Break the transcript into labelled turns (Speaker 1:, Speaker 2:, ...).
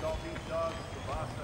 Speaker 1: got sausages, all dogs, kielbasa, everything.